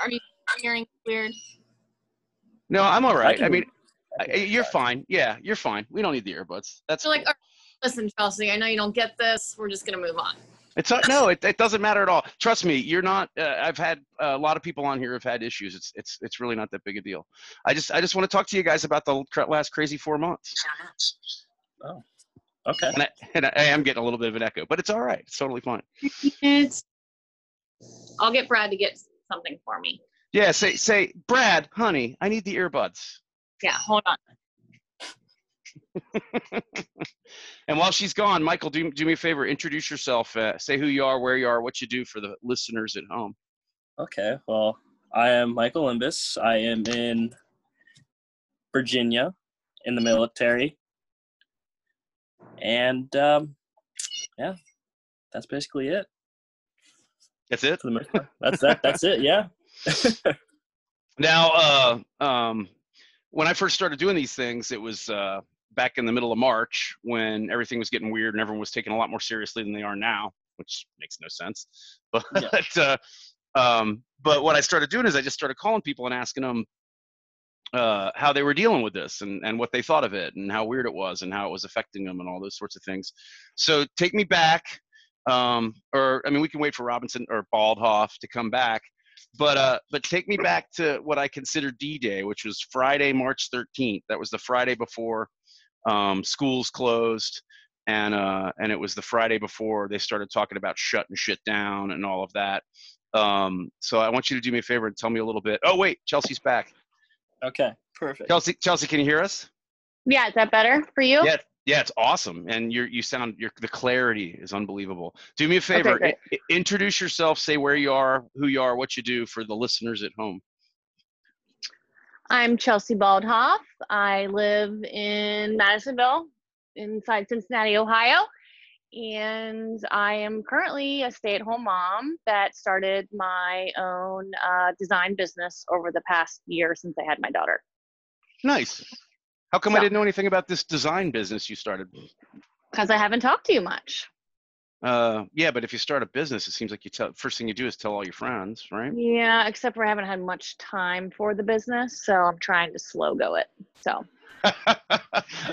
Are you hearing weird? No, I'm all right. I, can- mean, I I- you're fine. Yeah, you're fine. We don't need the earbuds. That's So like, cool. "All right, listen, Chelsey, I know you don't get this. We're just gonna move on. It's uh, no, it, it doesn't matter at all. Trust me, you're not. Uh, I've had uh, a lot of people on here have had issues. It's it's it's really not that big a deal. I just I just want to talk to you guys about the last crazy four months. Oh, okay. And I, and I am getting a little bit of an echo, but it's all right. It's totally fine. It's. I'll get Brad to get something for me. Yeah, say say Brad, honey, I need the earbuds. Yeah, hold on. And while she's gone, Michael, do do me a favor, introduce yourself. Uh, say who you are, where you are, what you do for the listeners at home. Okay. Well, I am Michael Imbus. I am in Virginia in the military. And um, yeah, that's basically it. That's it. For the most part. That's that. That's it. Yeah. Now, uh, um, when I first started doing these things, it was uh, back in the middle of March when everything was getting weird and everyone was taken a lot more seriously than they are now, which makes no sense. But uh, um, but what I started doing is I just started calling people and asking them uh, how they were dealing with this and, and what they thought of it and how weird it was and how it was affecting them and all those sorts of things. So take me back, um, or I mean, we can wait for Robinson or Baldhoff to come back but uh but take me back to what i consider d-day which was friday march 13th that was the friday before um, schools closed and uh and it was the friday before they started talking about shutting shit down and all of that um so i want you to do me a favor and tell me a little bit oh wait chelsey's back okay. Perfect. chelsey chelsea can you hear us Yeah, is that better for you? yeah yeah it's awesome and you're you sound your the clarity is unbelievable do me a favor great. i- introduce yourself say where you are who you are what you do for the listeners at home I'm Chelsey Baldhoff. I live in Madisonville, inside Cincinnati, Ohio. And I am currently a stay at home mom that started my own uh, design business over the past year since I had my daughter. Nice. How come I didn't know anything about this design business you started? Because I haven't talked to you much. Uh, yeah, but if you start a business, it seems like you tell first thing you do is tell all your friends, right? Yeah, except for I haven't had much time for the business. So I'm trying to slow go it. So.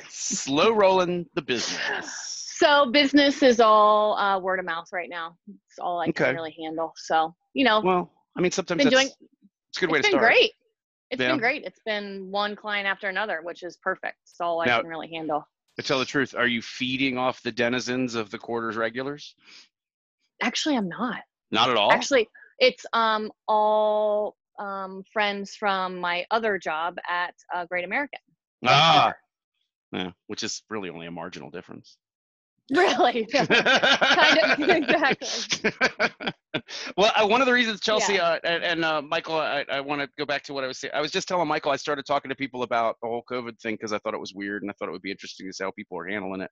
Slow rolling the business. So business is all uh, word of mouth right now. It's all I Okay. can really handle. So you know, Well, I mean, sometimes been doing. it's a good way It's to been start. great. It's Yeah. been great. It's been one client after another, which is perfect. It's all I Now- can really handle. To tell the truth, are you feeding off the denizens of the quarters regulars? Actually, I'm not. Not at all. Actually, it's um all um friends from my other job at uh, Great American. ah, yeah, which is really only a marginal difference. Really? kind of exactly. well, uh, one of the reasons Chelsey uh, and, and uh, Michael, I, I want to go back to what I was saying. I was just telling Michael I started talking to people about the whole COVID thing because I thought it was weird and I thought it would be interesting to see how people are handling it.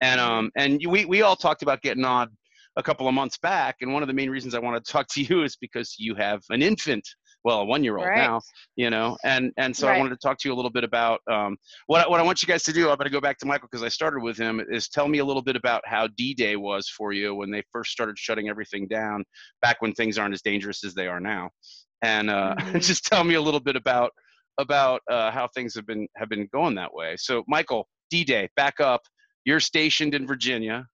And um and we we all talked about getting on a couple of months back, and one of the main reasons I wanted to talk to you is because you have an infant, well, a one-year-old Right. now, you know, and and so I wanted to talk to you a little bit about um, what I- what I want you guys to do. I'm going to go back to Michael because I started with him. Is tell me a little bit about how D-Day was for you when they first started shutting everything down, back when things aren't as dangerous as they are now, and uh, Mhm. just tell me a little bit about about uh, how things have been have been going that way. So, Michael, D-Day, back up. You're stationed in Virginia,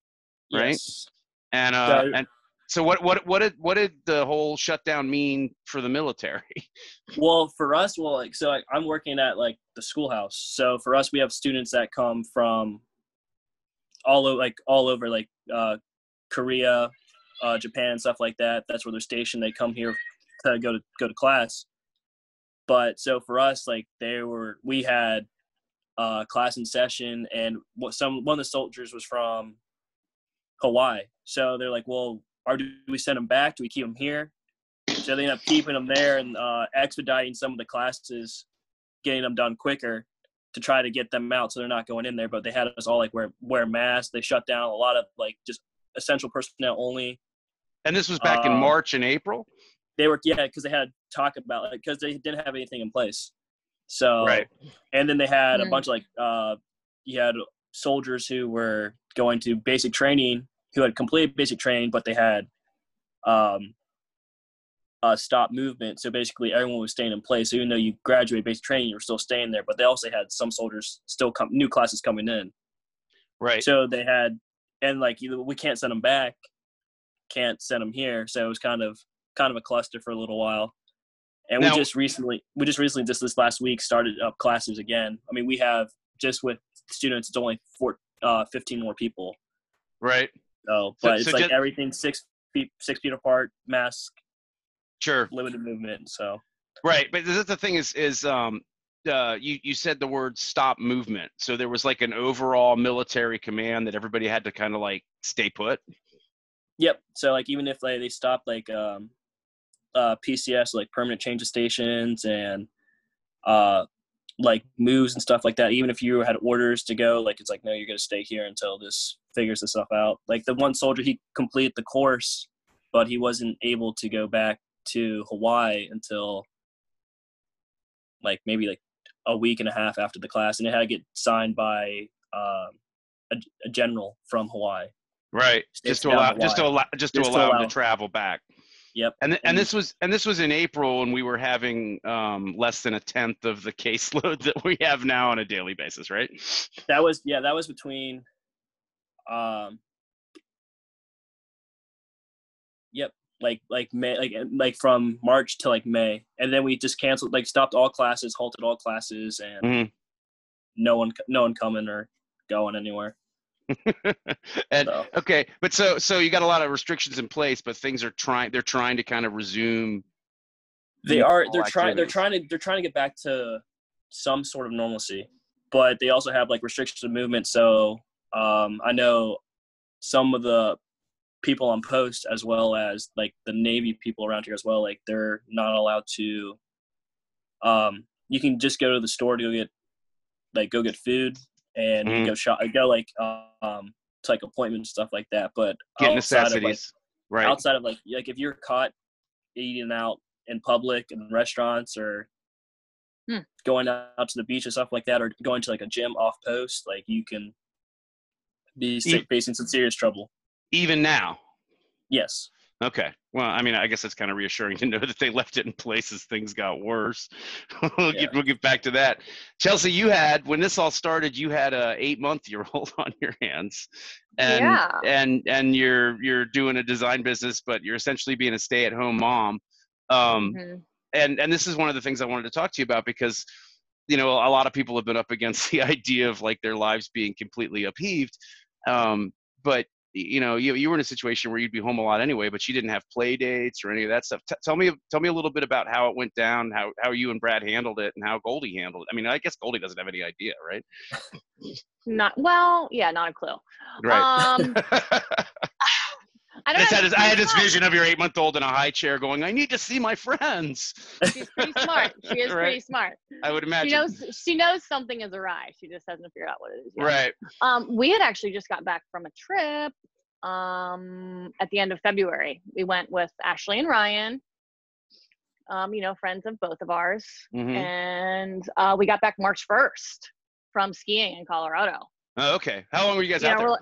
right? Yes. and uh, So- and so what what what did what did the whole shutdown mean for the military? Well, for us, well, like so, like, I'm working at like the schoolhouse. So for us, we have students that come from all over, like all over, like uh, Korea, uh, Japan, stuff like that. That's where they're stationed. They come here to go to go to class. But so for us, like they were, we had uh, class in session, and some one of the soldiers was from Hawaii. So they're like, well, or do we send them back? Do we keep them here? So they end up keeping them there and uh, expediting some of the classes, getting them done quicker to try to get them out so they're not going in there. But they had us all like wear wear masks. They shut down a lot of like just essential personnel only. And this was back in Uh, March and April. They were yeah because they had to talk about it because they didn't have anything in place. So Right. and then they had a Mm. bunch of like uh, you had soldiers who were going to basic training who had completed basic training but they had um, uh, stop movement. So basically, everyone was staying in place. So even though you graduate basic training, you were still staying there. But they also had some soldiers still come, new classes coming in. Right. So they had, and like we can't send them back, can't send them here. So it was kind of kind of a cluster for a little while. And Now- we just recently, we just recently, just this last week, started up classes again. I mean, we have just with students, it's only four, uh, 15 more people. right. So, So- but it's so like just- everything six feet, six feet apart, mask, Sure. limited movement. So Right. But the, the thing is, is um, uh, you you said the word stop movement. So there was like an overall military command that everybody had to kind of like stay put. Yep. So like even if like they stopped like um uh PCS like permanent change of stations and uh like moves and stuff like that, even if you had orders to go, like it's like no, you're gonna stay here until this figures this stuff out. Like the one soldier he completed the course, but he wasn't able to go back to Hawaii until like maybe like a week and a half after the class and it had to get signed by um a, a general from Hawaii. Right. Just to allow, just to allow, just to Just to allow them allow- to travel back. Yep. And th- and And- this was and this was in April, and we were having um, less than a tenth of the caseload that we have now on a daily basis, right? that was yeah that was between um yep like like may like like from march to like may and then we just canceled like stopped all classes halted all classes and Mhm. no one no one coming or going anywhere and so okay, but so so you got a lot of restrictions in place, but things are trying they're trying to kind of resume. they are they're trying they're trying to they're trying to get back to some sort of normalcy but they also have like restrictions of movement so um i know some of the people on post as well as like the navy people around here as well like they're not allowed to um you can just go to the store to go get like go get food and you Mhm. go shop go like um to like appointments and stuff like that but Get outside of, like, right? outside of like like if you're caught eating out in public and restaurants or Hmm. going out to the beach and stuff like that or going to like a gym off post like you can be sa- E- facing some serious trouble Even now. yes Okay. Well, I mean, I guess it's kind of reassuring to know that they left it in place as things got worse. we'll, Yeah. get, we'll get back to that. Chelsey, you had when this all started, you had a eight month year old on your hands, and Yeah. and and you're you're doing a design business, but you're essentially being a stay at home mom. Um, Mhm. and and this is one of the things I wanted to talk to you about because you know a lot of people have been up against the idea of like their lives being completely upheaved. Um, but you know you, you were in a situation where you'd be home a lot anyway, but you didn't have play dates or any of that stuff. T- tell me tell me a little bit about how it went down, how how you and Brad handled it, and how Goldie handled it. I mean, I guess Goldie doesn't have any idea, right? Not well, yeah, not a clue. Right. Um, I don't Just know. had this, I had this vision of your eight month old in a high chair going, I need to see my friends. She's pretty smart. She is Right. pretty smart. I would imagine. She knows. She knows something is awry. She just hasn't figured out what it is yet. Right. Um, we had actually just got back from a trip um, at the end of February. We went with Ashley and Ryan, um, you know, friends of both of ours. Mhm. And uh, we got back March 1st from skiing in Colorado. Oh, okay. How long were you guys Yeah, out there?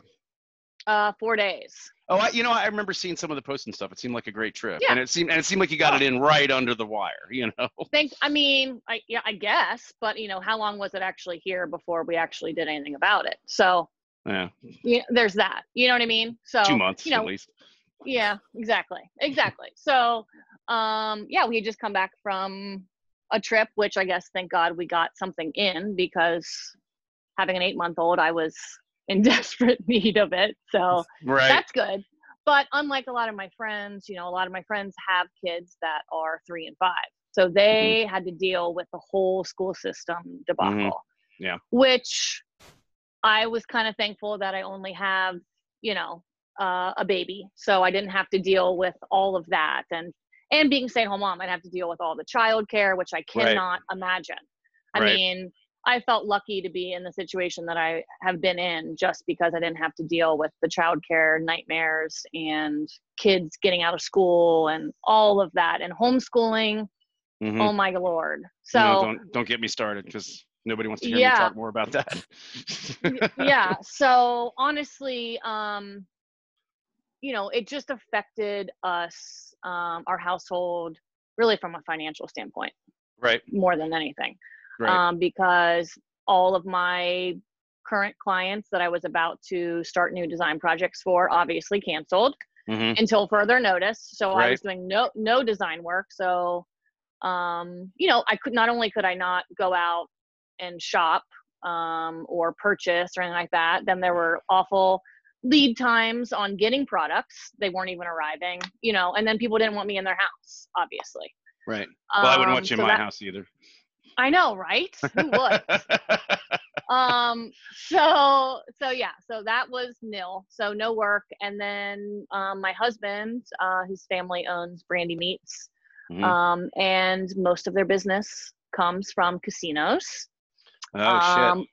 Uh, four days. Oh, I, you know, I remember seeing some of the posts and stuff. It seemed like a great trip, Yeah. and it seemed and it seemed like you got it in right under the wire. You know, Think, I mean, I, yeah, I guess, but you know, how long was it actually here before we actually did anything about it? So, yeah, yeah, there's that. You know what I mean? So, two months you know, at least. Yeah, exactly. Exactly. So, um, yeah, we had just come back from a trip, which I guess thank God we got something in because having an eight month old, I was in desperate need of it. So Right. that's good. But unlike a lot of my friends, you know, a lot of my friends have kids that are three and five. So they had to deal with the whole school system debacle. Yeah. Which I was kind of thankful that I only have, you know, uh, a baby. So I didn't have to deal with all of that. And and being stay at home mom, I'd have to deal with all the childcare, which I Right. cannot imagine. I Right. mean, I felt lucky to be in the situation that I have been in just because I didn't have to deal with the childcare nightmares and kids getting out of school and all of that and homeschooling. Mhm. Oh my lord. So No, don't don't get me started because nobody wants to hear Yeah. me talk more about that. yeah so honestly um you know it just affected us um our household really from a financial standpoint Right. more than anything Right. um, because all of my current clients that I was about to start new design projects for obviously canceled hmm until further notice. So I was doing no no design work. So um, you know, I could not only could I not go out and shop um, or purchase or anything like that, then there were awful lead times on getting products. They weren't even arriving, you know, and then people didn't want me in their house, obviously. Right. Well, I wouldn't Um, want you in so my that- house either. I know, right? Who would? um so so yeah so that was nil so no work and then um my husband uh his family owns brandi meats Mhm. um and most of their business comes from casinos oh um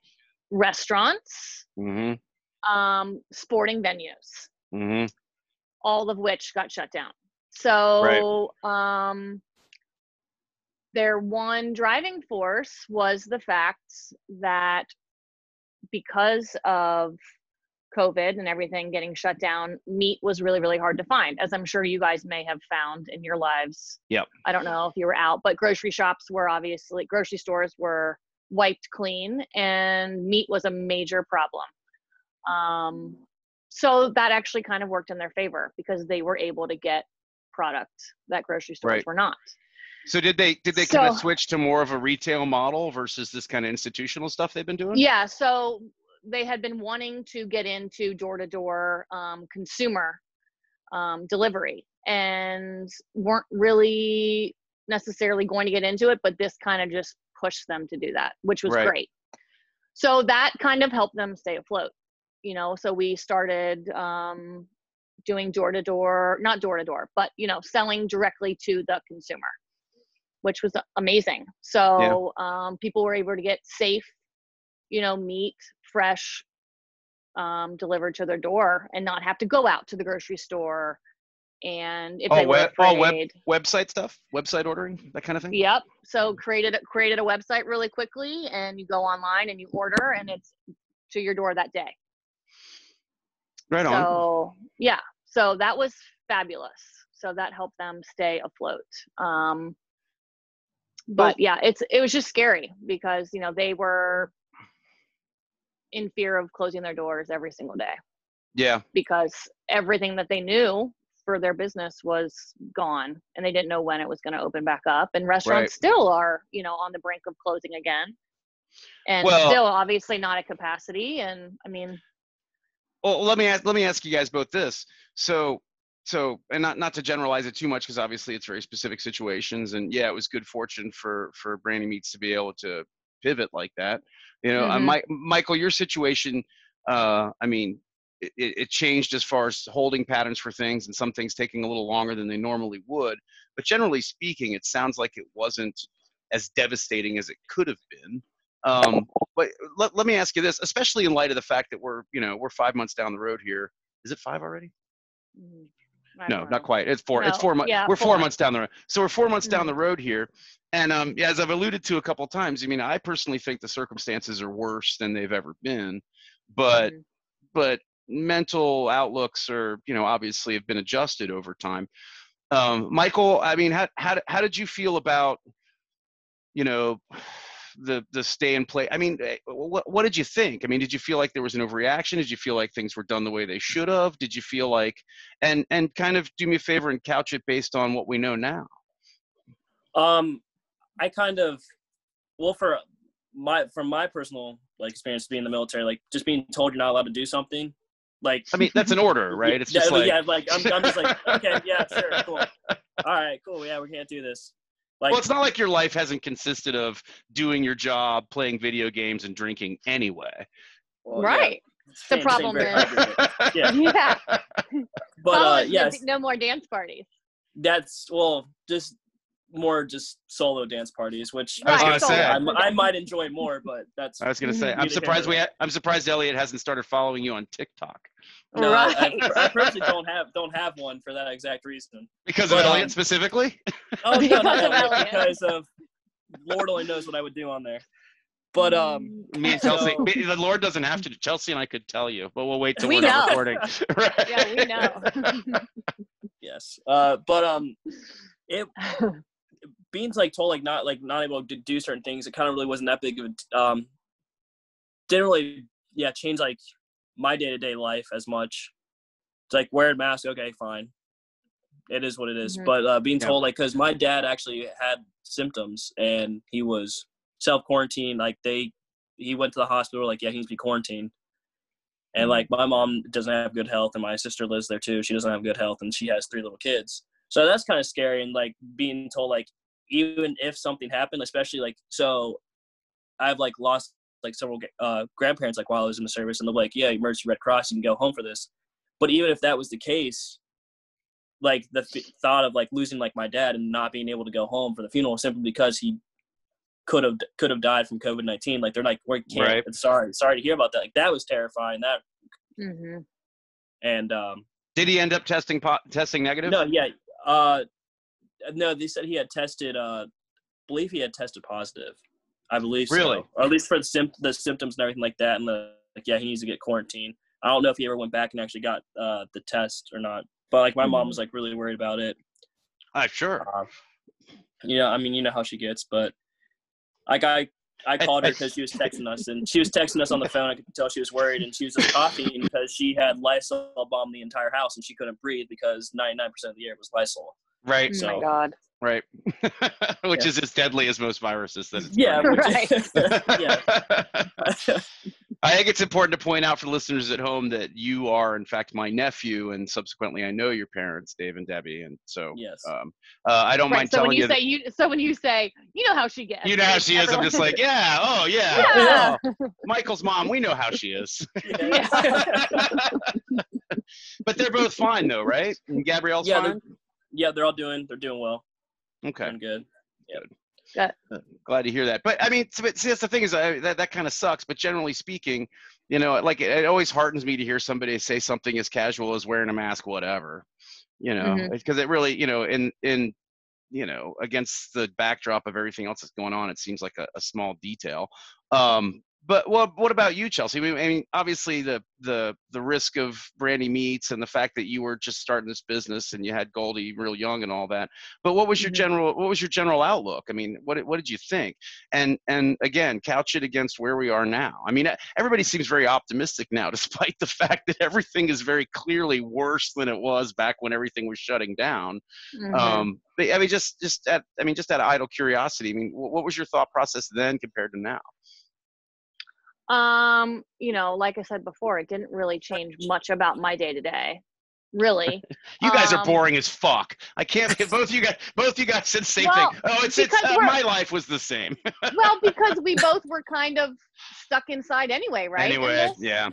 restaurants shit. hmm um sporting venues hmm all of which got shut down so um their one driving force was the fact that because of COVID and everything getting shut down, meat was really, really hard to find, as I'm sure you guys may have found in your lives. Yep. I don't know if you were out, but grocery shops were obviously, grocery stores were wiped clean, and meat was a major problem. Um, so that actually kind of worked in their favor because they were able to get product that grocery stores Right. were not. So did they did they kind of switch to more of a retail model versus this kind of institutional stuff they've been doing? Yeah, so they had been wanting to get into door to door consumer um, delivery and weren't really necessarily going to get into it, but this kind of just pushed them to do that, which was Right. great. So that kind of helped them stay afloat, you know. So we started um, doing door to door, not door to door, but you know, selling directly to the consumer, which was amazing. So um, people were able to get safe you know, meat fresh um, delivered to their door and not have to go out to the grocery store. And if Oh, they web- oh, afraid, web- Website stuff, website ordering, that kind of thing. yep. So created a- created a website really quickly, and you go online and you order, and it's to your door that day. Right on. So yeah, so that was fabulous. So that helped them stay afloat. Um, but yeah, it's it was just scary because you know they were in fear of closing their doors every single day yeah. because everything that they knew for their business was gone and they didn't know when it was going to open back up and restaurants Right. still are you know on the brink of closing again and Well- still obviously not at capacity and i mean Well, let me ask. Let me ask you guys both this. So, so, and not not to generalize it too much, because obviously it's very specific situations. And yeah, it was good fortune for for Brandi Meats to be able to pivot like that. You know, uh, Mhm. Mi- Michael, your situation. Uh, I mean, it, it changed as far as holding patterns for things, and some things taking a little longer than they normally would. But generally speaking, it sounds like it wasn't as devastating as it could have been. Um, but let, let me ask you this, especially in light of the fact that we're, you know, we're five months down the road here. Is it five already? mm, No, don't quite. It's four. It's four months. yeah, we're four four months. down the road. So we're four months down Mhm. the road here. And um, yeah, as I've alluded to a couple times, I mean, I personally think the circumstances are worse than they've ever been. But Mhm. but mental outlooks are, you know, obviously have been adjusted over time. Um, Michael, I mean, how how how did you feel about, you know, the the stay and play? I mean, eh, what what did you think? I mean, did you feel like there was an overreaction? Did you feel like things were done the way they should have? Did you feel like, and and kind of do me a favor and couch it based on what we know now? Um, I kind of, well, for my from my personal like experience being in the military, like just being told you're not allowed to do something, like I mean, that's an order, right? It's just yeah, like, yeah, like I'm, I'm just like okay, yeah, sure, cool, all right, cool, yeah, we can't do this. Like, well, it's not like your life hasn't consisted of doing your job, playing video games, and drinking anyway. well, yeah, right. Same- same problem is- yeah, yeah. But uh, yes, no more dance parties. That's well, just more just solo dance parties, which I was gonna so say, I, that's I might enjoy more, but that's I was gonna say. I'm surprised we. Ha- I'm surprised Elliot hasn't started following you on TikTok no, I, right I, I personally don't have don't have one for that exact reason. because But, of Elliot um, specifically. Oh no, Because not of Elliot, Elliot. because of Lord only knows what I would do on there. But um, Me and Chelsey. So- me- the Lord doesn't have to. Chelsey and I could tell you, but we'll wait till We we're not know. recording. right. yeah we know yes. Uh, but um, it being like told like not like not able to do certain things, it kind of really wasn't that big of a um didn't really yeah change like my day to day life as much. It's like wear a mask, okay, fine. It is what it is. Mhm. But uh, being Yeah. told like because my dad actually had symptoms and he was self quarantined. Like they he went to the hospital like yeah he needs to be quarantined. And like my mom doesn't have good health, and my sister lives there too. She doesn't have good health, and she has three little kids. So that's kind of scary. And like being told like even if something happened, especially like so, I've like lost like several uh, grandparents like while I was in the service, and they're like, yeah, emergency Red Cross, you can go home for this. But even if that was the case, like the th- thought of like losing like my dad and not being able to go home for the funeral simply because he could have could have died from COVID nineteen, like they're like, we can't. Right. Sorry, sorry to hear about that. Like that was terrifying. That hmm and um, Did he end up testing po- testing negative? no, yeah, uh, no, they said he had tested. Uh, believe he had tested positive. I believe so. Really? or at least for the, symp- the symptoms and everything like that. And the like, yeah, he needs to get quarantined. I don't know if he ever went back and actually got uh, the test or not. But like my mom Mhm. was like really worried about it. Uh, sure. Uh, you know, I mean, you know how she gets, but like I, I called her because she was texting us, and she was texting us on the phone. I could tell she was worried, and she was just coughing because she had Lysol bomb the entire house, and she couldn't breathe because 99% of the air was Lysol. Right. Oh So- my god. Right. Which Yeah. is as deadly as most viruses. That it's Yeah, Right. yeah. I think it's important to point out for listeners at home that you are, in fact, my nephew, and subsequently, I know your parents, Dave and Debbie, and so Yes. um, uh, I don't Right. mind So when telling you you. say you, so when you say, you know how she gets. you know how she is. I'm just like, yeah, oh yeah, Yeah. oh, Michael's mom. We know how she is. Yeah. but they're both fine though, right? And Gabrielle's Yeah, fine. Yeah, they're all doing. They're doing well. Okay. Doing good. Yeah. Glad to hear that. But I mean, but see, that's the thing is uh, that that kind of sucks. But generally speaking, you know, like it, it always heartens me to hear somebody say something as casual as wearing a mask, whatever. You know, because it really, you know, in in you know, against the backdrop of everything else that's going on, it seems like a, a small detail. Um, but what what about you, Chelsey? I mean, obviously the the the risk of Brandi meats and the fact that you were just starting this business and you had Goldie real young and all that. But what was your Mhm. general what was your general outlook? I mean, what did- what did you think? And and again, couch it against where we are now. I mean, everybody seems very optimistic now, despite the fact that everything is very clearly worse than it was back when everything was shutting down. Mhm. Um, but, I mean, just just at I mean, just out of idle curiosity. I mean, wh- what was your thought process then compared to now? Um, you know, like I said before, it didn't really change much about my day to day. Really. You guys are Um, boring as fuck. I can't. Both you guys, both you guys said the same Well, thing. Oh, it's it's uh, my life was the same. well, because we both were kind of stuck inside anyway, right? anyway, this? yeah,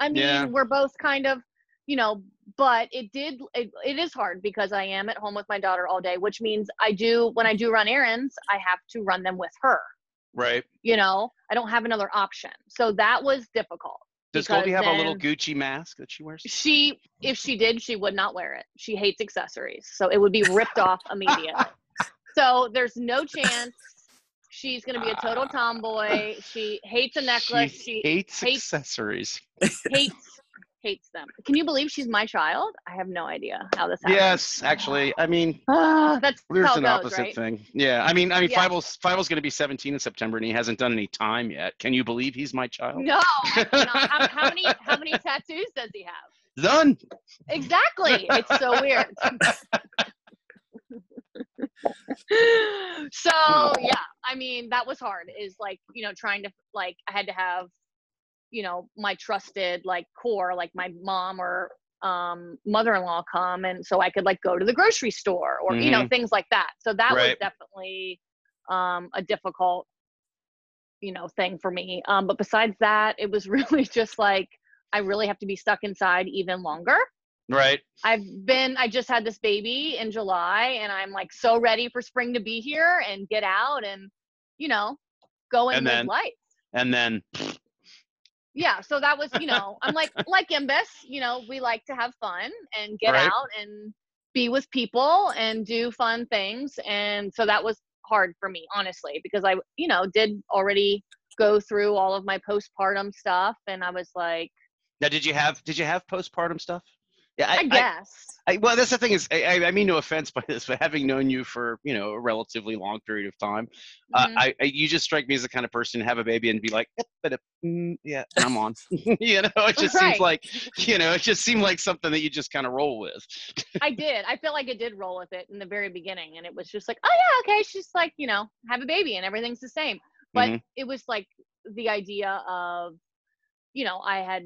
I mean, Yeah. we're both kind of, you know, but it did, it, it is hard because I am at home with my daughter all day, which means I do, when I do run errands, I have to run them with her. Right. You know, I don't have another option. So that was difficult. Does Goldie have a little Gucci mask that she wears? She, if she did, she would not wear it. She hates accessories. So it would be ripped off immediately. So there's no chance she's going to be a total ah. tomboy. She hates a necklace. She She hates, hates- accessories. hates hates them. Can you believe she's my child? I have no idea how this happened. Yes, actually, I mean, Ah, that's there's an goes, opposite right? thing. Yeah, I mean, I mean, Yeah. Fievel's Fievel's going to be 17 in September, and he hasn't done any time yet. Can you believe he's my child? No, I cannot. how, how many how many tattoos does he have? None. Exactly. It's so weird. so yeah, I mean that was hard. Is like you know trying to like I had to have you know my trusted like core like my mom or um mother-in-law come and so I could like go to the grocery store or you know things like that. So that was definitely um a difficult you know thing for me. Um but besides that it was really just like I really have to be stuck inside even longer. Right. I've been, I just had this baby in July and I'm like so ready for spring to be here and get out and, you know, go and, And live life. And then, Yeah. So that was, you know, I'm like, like Imbus, you know, we like to have fun and get Right. out and be with people and do fun things. And so that was hard for me, honestly, because I, you know, did already go through all of my postpartum stuff and I was like, now, did you have did you have postpartum stuff? Yeah, I, I, guess. I, well, that's the thing is, I, I- mean no offense by this, but having known you for you know a relatively long period of time, uh, Mhm. I, I you just strike me as the kind of person to have a baby and be like, "Yep, but, uh, mm, yeah, I'm on. you know, it just Right. seems like you know, it just seemed like something that you just kind of roll with. I did. I feel like I did roll with it in the very beginning, and it was just like, oh yeah, okay. She's like, you know, have a baby, and everything's the same. But Mhm. it was like the idea of, you know, I had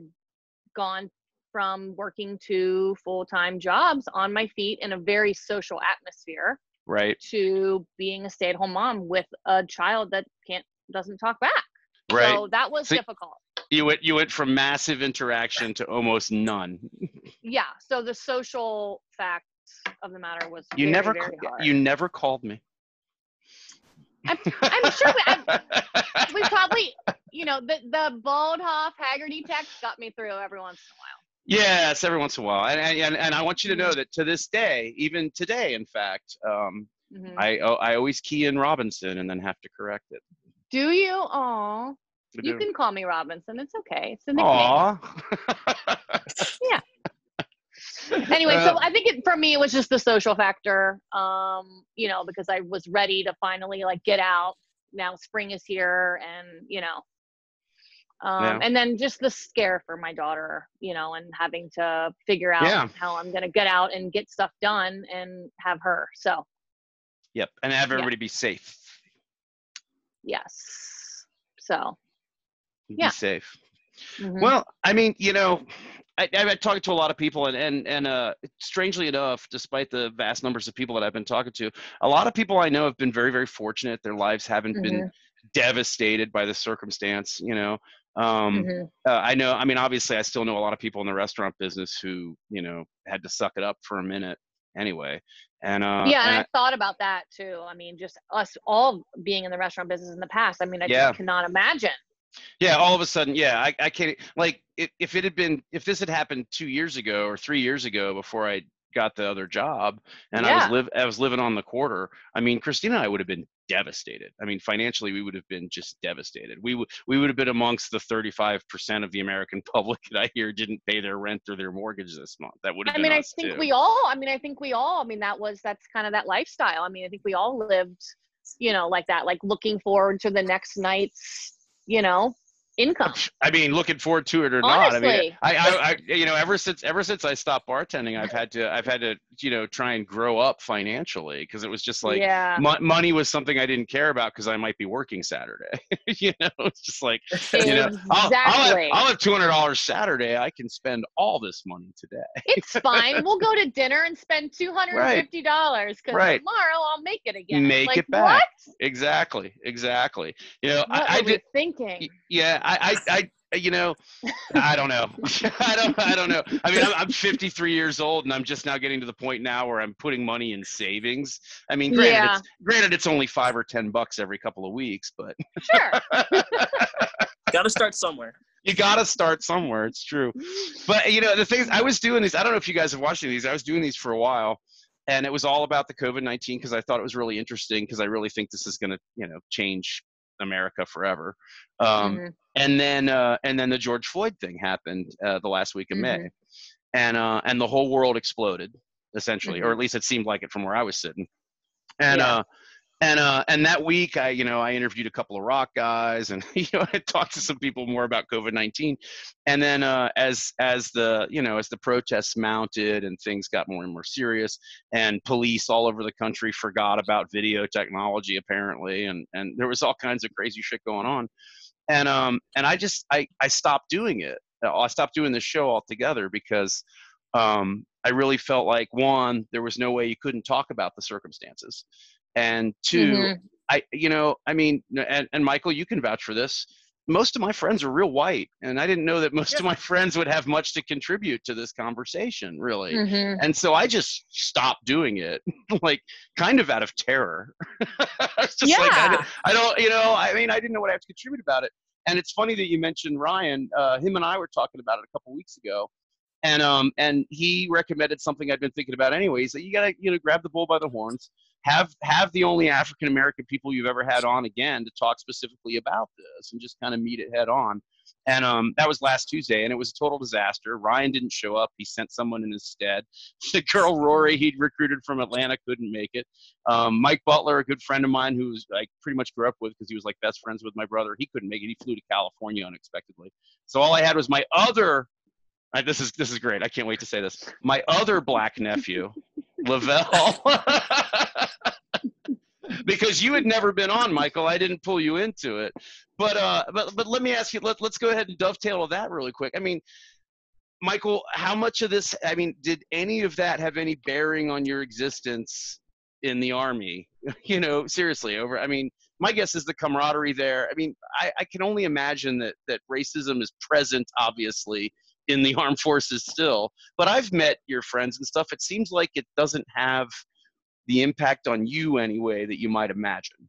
gone from working two full time jobs on my feet in a very social atmosphere Right, to being a stay at home mom with a child that can't doesn't talk back. right. So that was So- difficult. you went you went from massive interaction to almost none. Yeah. So the social fact of the matter was You very, never very hard. you never called me. I'm, I'm sure we, I, we probably, you know, the the Baldhoff Haggerty text got me through every once in a while. Yes, every once in a while, and and and I want you to know that to this day, even today, in fact, um, Mhm. I oh, I always key in Robinson and then have to correct it. Do you? I you can call me Robinson. It's okay. It's a nickname. yeah Anyway, Uh, so I think it, for me it was just the social factor. Um, you know, because I was ready to finally like get out. Now spring is here, and you know, um, Yeah. and then just the scare for my daughter, you know, and having to figure out Yeah. how I'm gonna get out and get stuff done and have her. So yep, and have Yeah. everybody be safe. yes, so Be Yeah. safe. mhm. Well, I mean, you know, I, I've talked to a lot of people, and and and uh, strangely enough, despite the vast numbers of people that I've been talking to, a lot of people I know have been very, very fortunate. Their lives haven't been devastated by the circumstance. You know, um, Mhm. uh, I know. I mean, obviously, I still know a lot of people in the restaurant business who, you know, had to suck it up for a minute anyway. And uh, yeah, and and I- I thought about that too. I mean, just us all being in the restaurant business in the past. I mean, I Yeah. just cannot imagine. Yeah, all of a sudden, yeah, I, I can't like if, if it had been if this had happened two years ago or three years ago before I got the other job and I was live I was living on the quarter. I mean, Christina and I would have been devastated. I mean, financially, we would have been just devastated. We would we would have been amongst the thirty five percent of the American public that I hear didn't pay their rent or their mortgage this month. That would have been I mean, I think too. we all. I mean, I think we all. I mean, that was that's kind of that lifestyle. I mean, I think we all lived, you know, like that, like looking forward to the next night's, you know, income. I mean, looking forward to it or not. I mean, I, I, I, you know, ever since ever since I stopped bartending, I've had to, I've had to, you know, try and grow up financially because it was just like yeah, mo- money was something I didn't care about because I might be working Saturday. you know, it's just like, you know, I'll, I'll have. I'll have two hundred dollars Saturday. I can spend all this money today. it's fine. We'll go to dinner and spend two hundred and fifty dollars because Right. tomorrow I'll make it again. Make like, it back. What? Exactly, exactly. You know, What I, I did. thinking? Yeah, I, I, I, you know, I don't know. I don't, I don't know. I mean, I'm, I'm 53 years old, and I'm just now getting to the point now where I'm putting money in savings. I mean, granted, Yeah. it's, granted, it's only five or ten bucks every couple of weeks, but Sure. Got to start somewhere. you got to start somewhere. It's true. But you know, the thing is, I was doing these. I don't know if you guys have watched these. I was doing these for a while, and it was all about the COVID nineteen because I thought it was really interesting because I really think this is going to, you know, change America forever. Um, Mhm. and then uh, and then the George Floyd thing happened uh, the last week of May, and uh, and the whole world exploded essentially, or at least it seemed like it from where I was sitting. And Yeah. And uh, and that week, I you know I interviewed a couple of rock guys, and you know I talked to some people more about COVID nineteen, and then uh, as as the you know as the protests mounted and things got more and more serious, and police all over the country forgot about video technology apparently, and and there was all kinds of crazy shit going on, and um and I just I I stopped doing it. I stopped doing the show altogether because um I really felt like one there was no way you couldn't talk about the circumstances, and 2 Mhm. I, you know, I mean, and, and Michael, you can vouch for this. Most of my friends are real white, and I didn't know that most of my friends would have much to contribute to this conversation, really. Mhm. And so I just stopped doing it, like kind of out of terror. just like I, Yeah. don't- I don't, you know, I mean, I didn't know what I have to contribute about it. And it's funny that you mentioned Ryan. Uh, him and I were talking about it a couple weeks ago, and um, and he recommended something I'd been thinking about anyways. That you gotta, you know, grab the bull by the horns, have have the only African American people you've ever had on again to talk specifically about this and just kind of meet it head on. And um, that was last Tuesday, and it was a total disaster. Ryan didn't show up; he sent someone in his stead. The girl Rory he'd recruited from Atlanta couldn't make it. Um, Mike Butler, a good friend of mine, who I pretty much grew up with because he was like best friends with my brother, he couldn't make it. He flew to California unexpectedly. So all I had was my other. This is this is great. I can't wait to say this. My other black nephew, Lavelle. because you had never been on, Michael. I didn't pull you into it. But uh, but but let me ask you. Let, let's go ahead and dovetail with that really quick. I mean, Michael, how much of this? I mean, did any of that have any bearing on your existence in the army? you know, seriously. Over. I mean, my guess is the camaraderie there. I mean, I, I can only imagine that that racism is present, obviously, in the armed forces still. But I've met your friends and stuff. It seems like it doesn't have the impact on you anyway that you might imagine.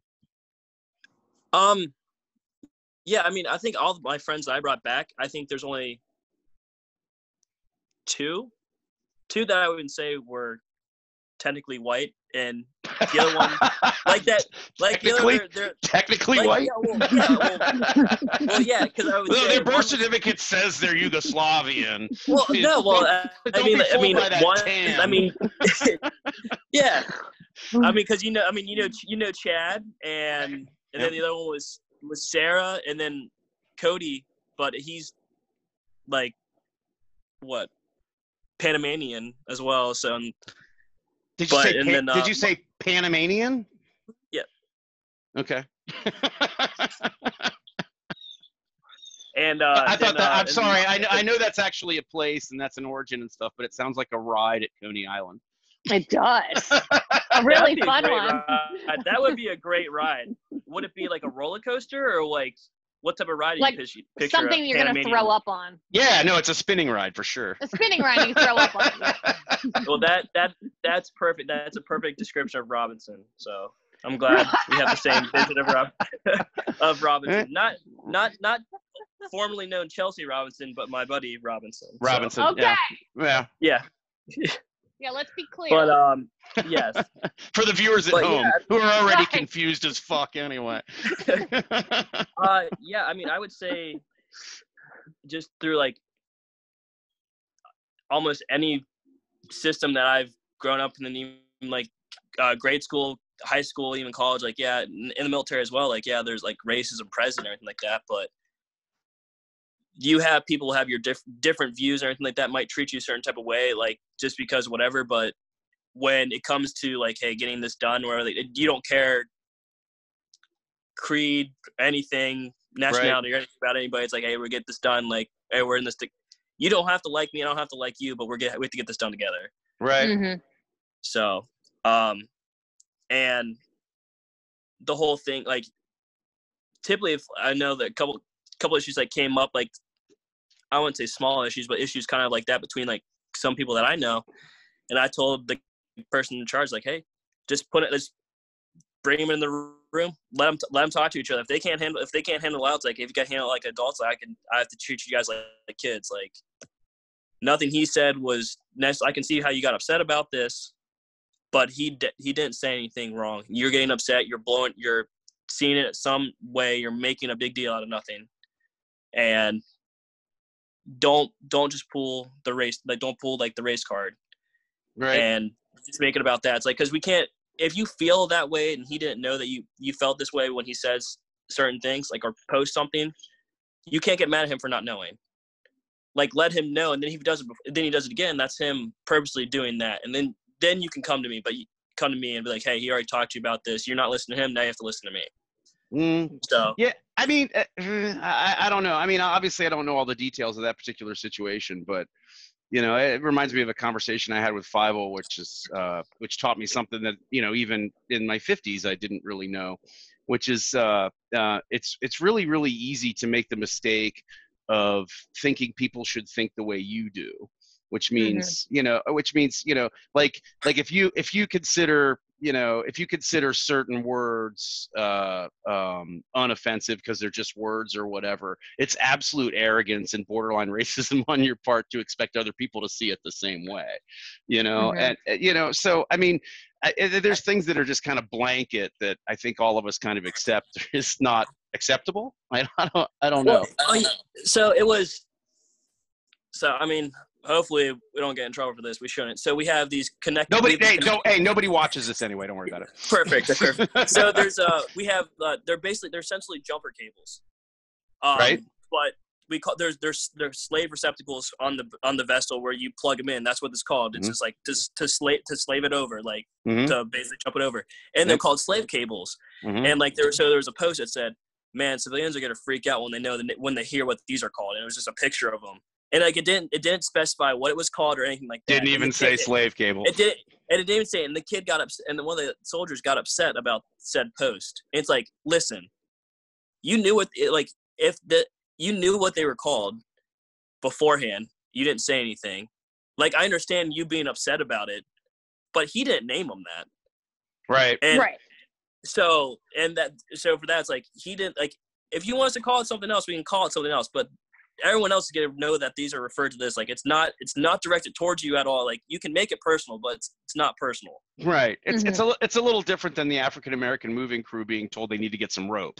Um, yeah, I mean, I think all my friends I brought back, I think there's only two, two that I would say were technically white, and the other one, like that, like the other, they're, technically like, white. Yeah, well, yeah, well, well, yeah, because I Well, their birth certificate says they're Yugoslavian. Well, no, well, I, I mean, I mean, one. I mean, yeah, I mean, because you know, I mean, you know, you know, Chad, and and Yep. then the other one was was Sarah, and then Cody, but he's like what Panamanian as well. So um, Did you But- say? and Pan- then, did uh, you say Panamanian? Yeah. Okay. and uh, I thought then, that. uh, I'm and- sorry. I know, I know that's actually a place and that's an origin and stuff, but it sounds like a ride at Coney Island. It does. A really be a fun one. ride. That would be a great ride. Would it be like a roller coaster or like what type of ride do Like you picture? picture Something you're gonna throw up on. Yeah, no, it's a spinning ride for sure. A spinning ride you throw up on. Well, that that that's perfect. That's a perfect description of Robinson. So I'm glad we have the same vision of Rob of Robinson. Eh? Not not not formerly known Chelsey Robinson, but my buddy Robinson. So, Robinson. Okay. Yeah. Yeah. yeah, Yeah, let's be clear. but um, yes. For the viewers at But home yeah. who are already Right. confused as fuck anyway. uh yeah i mean i would say just through like almost any system that i've grown up in and even like uh, grade school high school even college like yeah in, in the military as well like yeah there's like racism present and everything like that but you have people have your diff- different views or anything like that might treat you a certain type of way like just because whatever but when it comes to like hey getting this done where like, you don't care creed anything nationality or anything about anybody it's like hey we get this done like hey we're in this to- you don't have to like me i don't have to like you but we're get we have to get this done together right. Mhm. so um and the whole thing like typically if i know that a couple couple issues that came up like i wouldn't say small issues but issues kind of like that between like some people that i know and i told the person in charge like hey just put it let's bring them in the room let them let them talk to each other if they can't handle if they can't handle it's like if you can handle like adults like, i can i have to treat you guys like, like kids like nothing he said was next i can see how you got upset about this but he di- he didn't say anything wrong. You're getting upset. You're blowing. You're seeing it some way. You're making a big deal out of nothing, and don't don't just pull the race like don't pull like the race card Right. and just make it about that. It's like because we can't. If you feel that way and he didn't know that you you felt this way when he says certain things like or post something, you can't get mad at him for not knowing. Like let him know, and then he does it. Then he does it again. That's him purposely doing that, and then then you can come to me. But you come to me and be like, "Hey, he already talked to you about this. You're not listening to him. Now you have to listen to me." Mm, So. Yeah, I mean, uh, I, I don't know. I mean, obviously, I don't know all the details of that particular situation, but you know, it reminds me of a conversation I had with Fievel, which is uh, which taught me something that you know, even in my 50s, I didn't really know, which is uh, uh, it's it's really really easy to make the mistake of thinking people should think the way you do which means you know which means you know like like if you if you consider you know if you consider certain words uh um unoffensive because they're just words or whatever it's absolute arrogance and borderline racism on your part to expect other people to see it the same way you know Mhm. and uh, you know so i mean I, I- there's things that are just kind of blanket that I think all of us kind of accept is not acceptable. I, I don't I don't know. Well, oh, so it was. So I mean, hopefully we don't get in trouble for this. We shouldn't. So we have these connected. Nobody, hey, these no, hey, nobody watches this anyway. Don't worry about it. Perfect. Perfect. so there's uh we have uh they're basically they're essentially jumper cables um, Right. but we call there's there's there's slave receptacles on the on the vessel where you plug them in that's what it's called it's Mhm. just like to to slave to slave it over like Mhm. to basically jump it over and they're called slave cables Mhm. and like there so there was a post that said man civilians are gonna freak out when they know the, when they hear what these are called and it was just a picture of them and like it didn't it didn't specify what it was called or anything like that Didn't even say kid- slave cable. it did, and it didn't even say. it, And the kid got upset, and then one of the soldiers got upset about said post. And it's like, listen, you knew what, it, like, if the you knew what they were called beforehand, you didn't say anything. Like, I understand you being upset about it, but he didn't name them that. Right. And right. so, and that, so for that, it's like he didn't like. If you want us to call it something else, we can call it something else. But everyone else is gonna know that these are referred to this. Like, it's not, it's not directed towards you at all. Like, you can make it personal, but it's, it's not personal. Right. It's it's mm-hmm. a li- it's a little different than the African American moving crew being told they need to get some rope.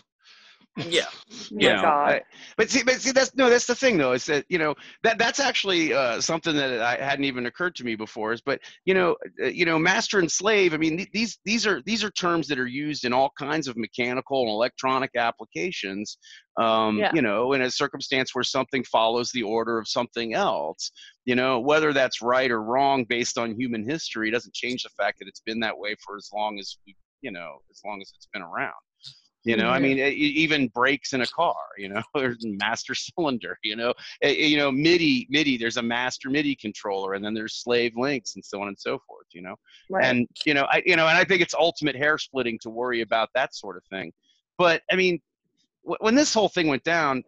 Yeah. you My know, God. I- but see, but see, that's no, that's the thing though, is that you know that that's actually uh, something that I hadn't even occurred to me before. Is but you know, uh, you know, master and slave. I mean, th- these these are these are terms that are used in all kinds of mechanical and electronic applications. Um, Yeah. You know, in a circumstance where something follows the order of something else. You know, whether that's right or wrong based on human history doesn't change the fact that it's been that way for as long as we, you know, as long as it's been around. You know, I Mhm. mean, e- even brakes in a car. You know, there's a master cylinder. You know, eh, you know, MIDI, MIDI. There's a master MIDI controller, and then there's slave links, and so on and so forth. You know, Right. and you know, I, you know, and I think it's ultimate hair splitting to worry about that sort of thing. But I mean, wh- when this whole thing went down,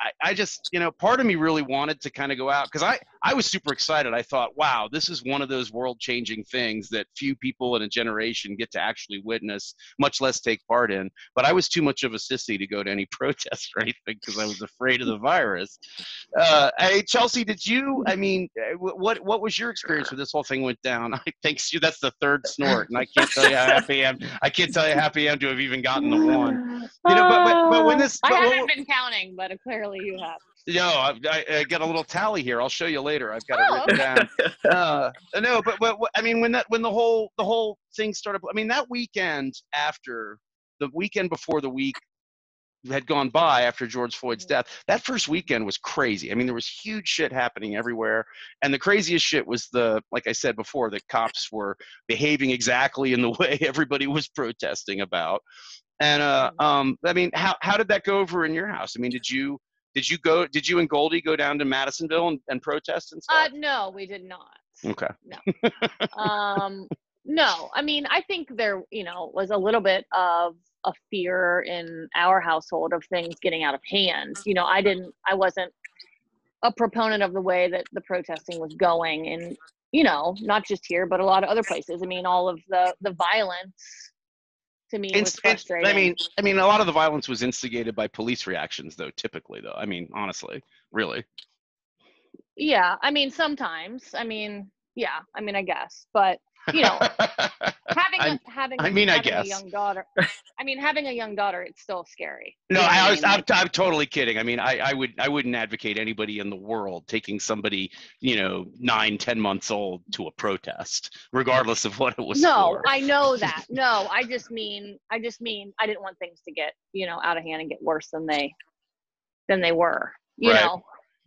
I, I just, you know, part of me really wanted to kind of go out because I, I was super excited. I thought, wow, this is one of those world changing things that few people in a generation get to actually witness, much less take part in. But I was too much of a sissy to go to any protest or anything because I was afraid of the virus. Uh, hey, Chelsey, did you, I mean, uh, what, what was your experience when this whole thing went down? I think you, that's the third snort, and I can't tell you how happy I am. I can't tell you how happy I am to have even gotten the one. You know, but- but- but when this- I but when- haven't been counting, but clearly you have. No, I, I, I got a little tally here. I'll show you later. I've got Oh, it written down. Uh, no, but, but but, I mean, when that when the whole the whole thing started, I mean, that weekend after the weekend before the week had gone by after George Floyd's death, that first weekend was crazy. I mean, there was huge shit happening everywhere, and the craziest shit was the like I said before, the cops were behaving exactly in the way everybody was protesting about. And uh, um, I mean, how how did that go over in your house? I mean, did you did you go? Did you and Goldie go down to Madisonville and, and protest and stuff? Uh, no, we did not. okay. No. um no i mean i think there you know was a little bit of a fear in our household of things getting out of hand you know i didn't i wasn't a proponent of the way that the protesting was going and you know not just here but a lot of other places i mean all of the the violence to me Inst- I mean, I mean, a lot of the violence was instigated by police reactions, though. Typically, though. I mean, honestly, really. yeah i mean sometimes i mean yeah i mean i guess but you know having a, having I mean, I guess. a young daughter i mean having a young daughter it's still scary No, You know what I was. mean? I'm, I'm totally kidding. I mean, I, I would. I wouldn't advocate anybody in the world taking somebody, you know, nine, ten months old to a protest, regardless of what it was no for. i know that no i just mean i just mean i didn't want things to get you know out of hand and get worse than they than they were you Right. know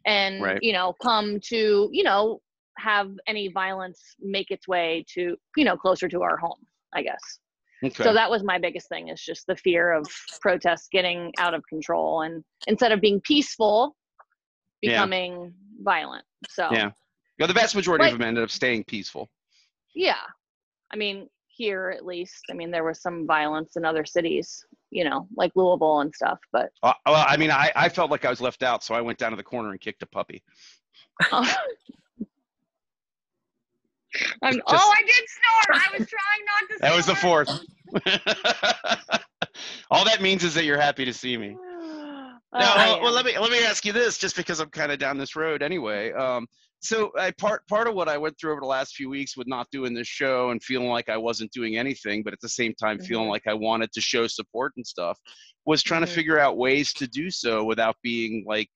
and Right. you know come to you know have any violence make its way to you know closer to our home i guess okay. so that was my biggest thing is just the fear of protests getting out of control and instead of being peaceful Yeah. becoming violent so Yeah. yeah, the vast majority Like- of them ended up staying peaceful. yeah i mean here at least i mean there was some violence in other cities you know like louisville and stuff but Uh, well, I mean, I, I felt like I was left out, so I went down to the corner and kicked a puppy. I'm, Just- oh i did snort i was trying not to That was the fourth. All that means is that you're happy to see me. Oh, Now, well, well, let me let me ask you this, just because I'm kind of down this road anyway. Um, so I part part of what I went through over the last few weeks with not doing this show and feeling like I wasn't doing anything, but at the same time feeling Mhm. like I wanted to show support and stuff, was trying Mhm. to figure out ways to do so without being like,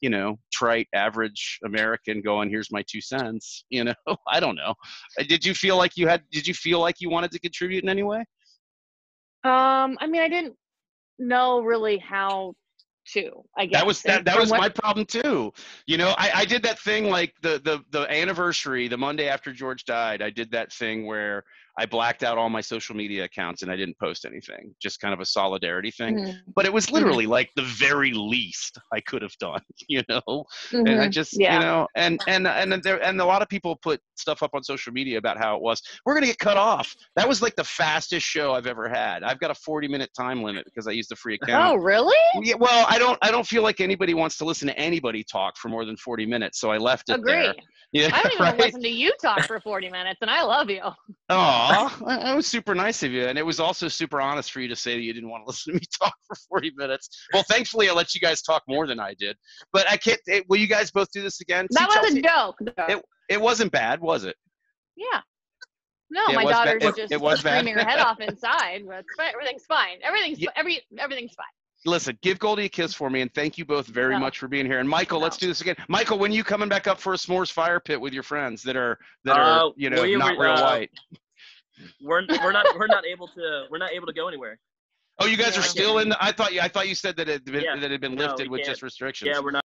you know, trite average American going, "Here's my two cents." You know, I don't know. Uh, Did you feel like you had? Did you feel like you wanted to contribute in any way? Um, I mean, I didn't know really how to. I guess That was that, that was my problem too. You know, I, I did that thing like the the the anniversary, the Monday after George died. I did that thing where I blacked out all my social media accounts and I didn't post anything, just kind of a solidarity thing. Mhm, But it was literally like the very least I could have done, you know. And I mhm, just, yeah. you know, and and and there and a lot of people put stuff up on social media about how it was. We're gonna get cut off. That was like the fastest show I've ever had. I've got a 40 minute time limit because I used the free account. Oh, really? Yeah, well, I don't. I don't feel like anybody wants to listen to anybody talk for more than forty minutes, so I left it Agree. there. Yeah, I don't even right. listen to you talk for 40 minutes, and I love you. Aw, that was super nice of you, and it was also super honest for you to say that you didn't want to listen to me talk for forty minutes. Well, thankfully, I let you guys talk more than I did. But I can't. It, will you guys both do this again? See, That was Chelsey, a joke. though. It- it wasn't bad, was it? yeah. No, It my was ba- daughter's it- just it was bad. screaming her head off inside, but everything's fine. Everything's Yeah. every everything's fine. Listen, give Goldie a kiss for me, and thank you both very No. much for being here. And Michael, let's do this again. Michael, when you coming back up for a s'mores fire pit with your friends that are that are Uh, you know we- not we, real uh, white? We're we're not we're not able to we're not able to go anywhere. Oh, you guys are still in. The, I thought you. I thought you said that it, Yeah. that it had been lifted we with can't. just restrictions. Yeah, we're not.